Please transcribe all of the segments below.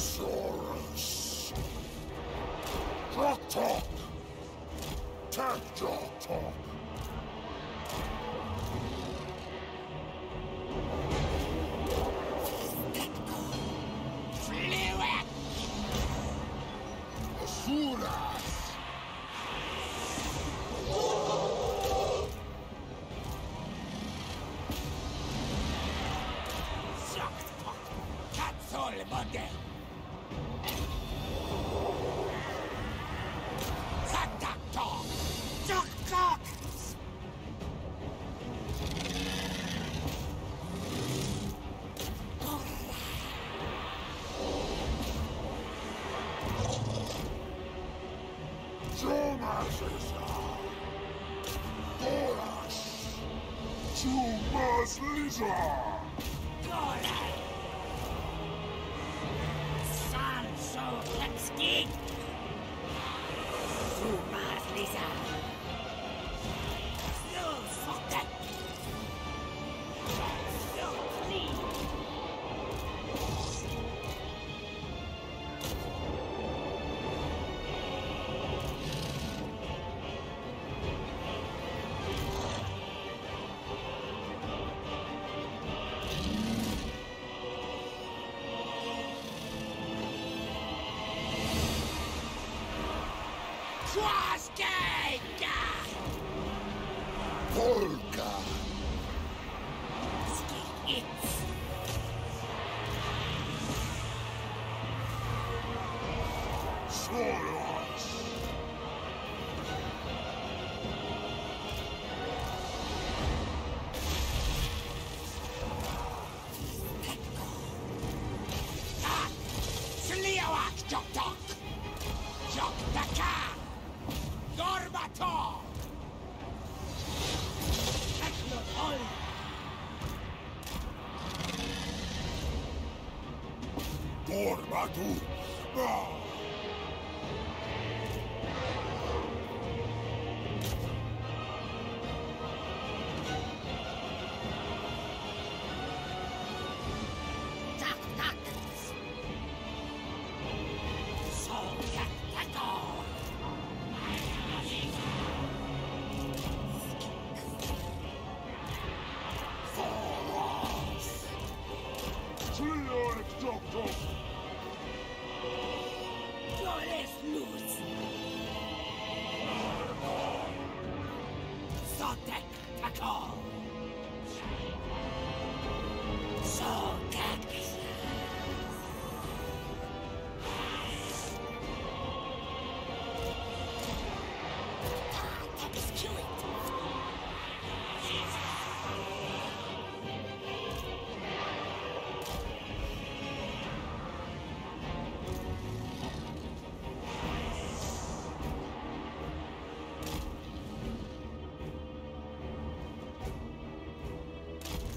Saurus. Rock Talk. Tag Jaw Talk. Asura. más lisa. Sanso Hemskid! Frosting! formatos. Ah! that at all.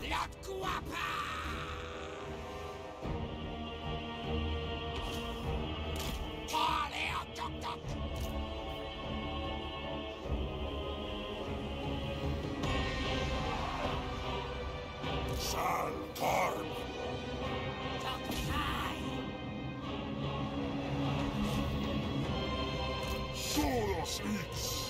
Guapa! Sal Tarm. Toc-time! Solos eats.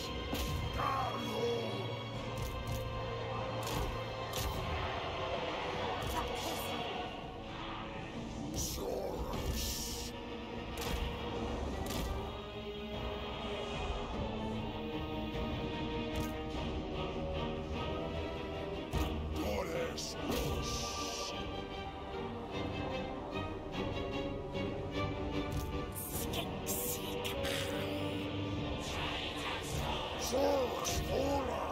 Soros ora.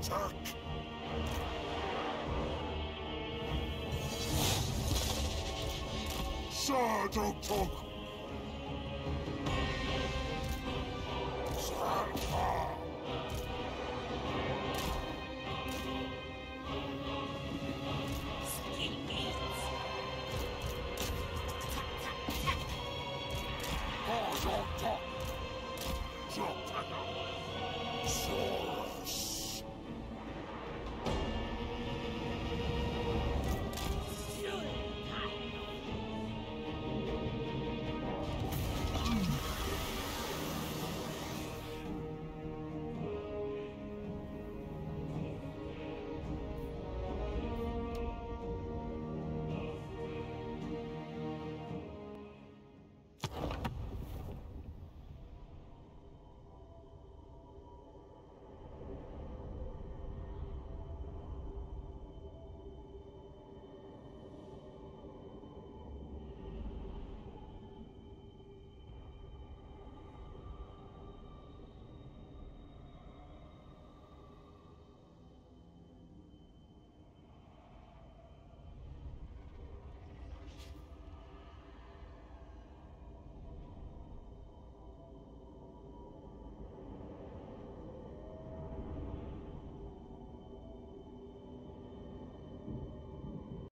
Attack. Shadow Talk